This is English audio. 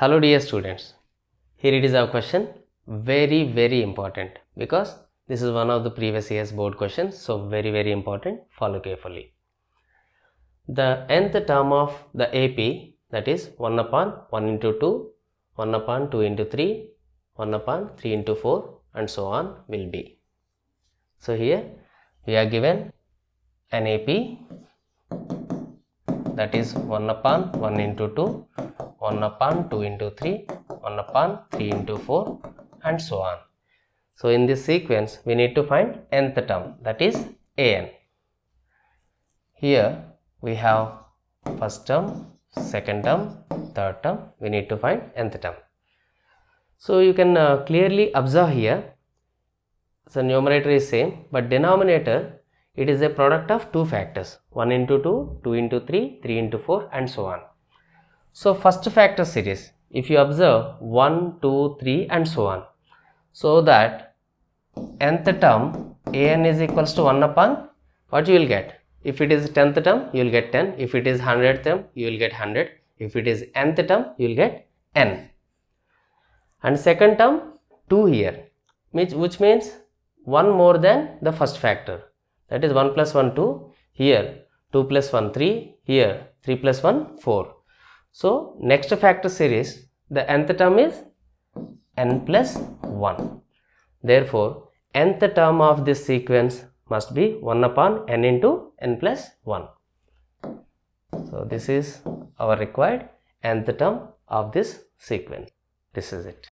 Hello dear students. Here it is our question. Very very important because this is one of the previous year's board questions. So very very important. Follow carefully. The nth term of the AP that is 1 upon 1 into 2, 1 upon 2 into 3, 1 upon 3 into 4 and so on will be. So here we are given an AP that is 1 upon 1 into 2, 1 upon 2 into 3, 1 upon 3 into 4 and so on. So in this sequence we need to find nth term that is an. Here we have first term, second term, third term we need to find nth term. So you can uh, clearly observe here so numerator is same but denominator it is a product of two factors 1 into 2, 2 into 3, 3 into 4 and so on. So first factor series if you observe 1, 2, 3 and so on. So that nth term an is equals to 1 upon what you will get. If it is 10th term you will get 10. If it is 100th term you will get 100. If it is nth term you will get n. And second term 2 here which, which means 1 more than the first factor that is 1 plus 1 2 here 2 plus 1 3 here 3 plus 1 4 so next factor series the nth term is n plus 1 therefore nth term of this sequence must be 1 upon n into n plus 1 so this is our required nth term of this sequence. This is it